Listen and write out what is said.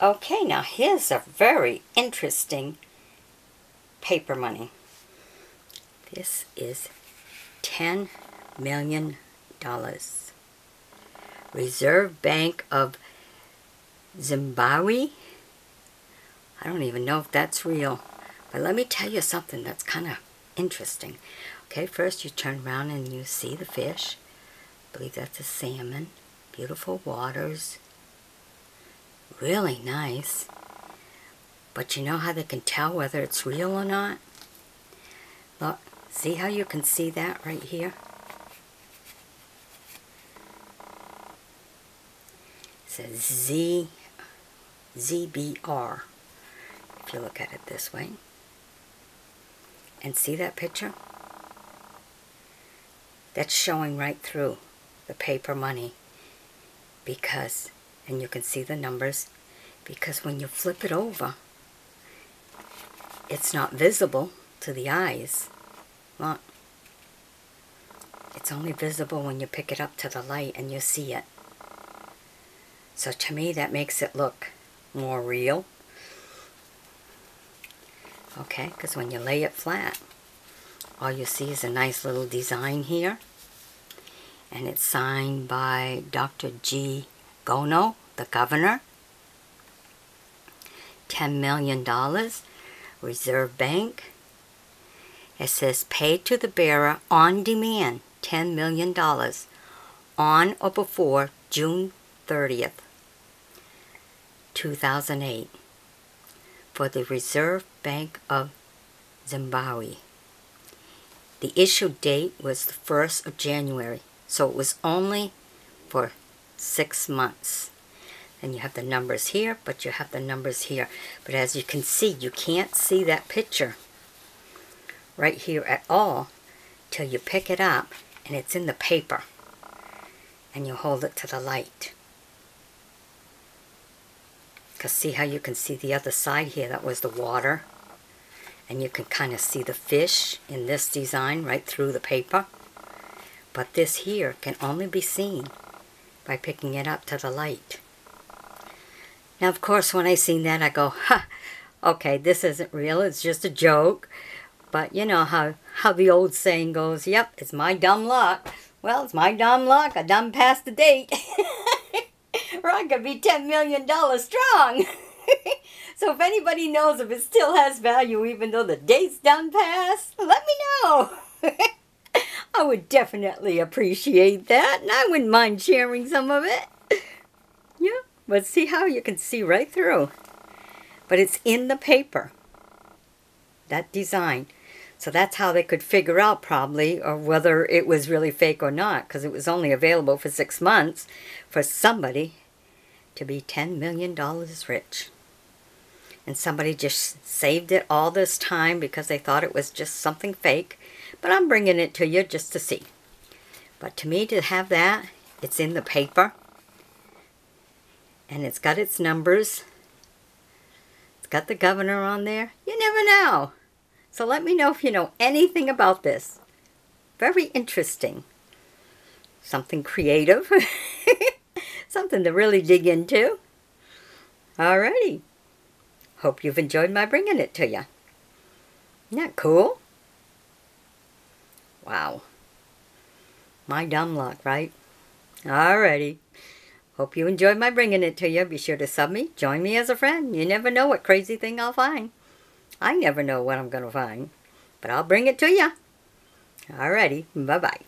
Okay, now here's a very interesting paper money. This is $10 million. Reserve Bank of Zimbabwe. I don't even know if that's real. But let me tell you something that's kind of interesting. Okay, first you turn around and you see the fish. I believe that's a salmon. Beautiful waters. Really nice. But you know how they can tell whether it's real or not? Look, see how you can see that right here? It says Z, ZBR, if you look at it this way. And see that picture? That's showing right through the paper money because, and you can see the numbers, because when you flip it over, it's not visible to the eyes. Look. It's only visible when you pick it up to the light and you see it. So to me that makes it look more real. Okay, because when you lay it flat, all you see is a nice little design here. And it's signed by Dr. G. Gono, the governor. $10 million, Reserve Bank. It says paid to the bearer on demand, $10 million, on or before June 30th, 2008 for the Reserve Bank of Zimbabwe. The issue date was the 1st of January, so it was only for six months. And you have the numbers here, but you have the numbers here. But as you can see, you can't see that picture right here at all till you pick it up and it's in the paper and you hold it to the light. Because see how you can see the other side here, that was the water. And you can kind of see the fish in this design right through the paper. But this here can only be seen by picking it up to the light. Now, of course, when I seen that, I go, ha, okay, this isn't real, it's just a joke. But you know how, how the old saying goes, yep, it's my dumb luck. Well, it's my dumb luck, I done passed the date. or I could be $10 million strong. so if anybody knows if it still has value even though the date's done past, let me know. I would definitely appreciate that, and I wouldn't mind sharing some of it. Yeah, but see how you can see right through. But it's in the paper, that design. So that's how they could figure out probably or whether it was really fake or not because it was only available for six months for somebody to be $10 million rich. And somebody just saved it all this time because they thought it was just something fake. But I'm bringing it to you just to see. But to me to have that, it's in the paper. And it's got its numbers. It's got the governor on there. You never know. So let me know if you know anything about this. Very interesting. Something creative. Something to really dig into. Alrighty. Hope you've enjoyed my bringing it to you. Isn't that cool? Wow. My dumb luck, right? Alrighty. Hope you enjoyed my bringing it to you. Be sure to sub me. Join me as a friend. You never know what crazy thing I'll find. I never know what I'm going to find, but I'll bring it to you. Alrighty, bye-bye.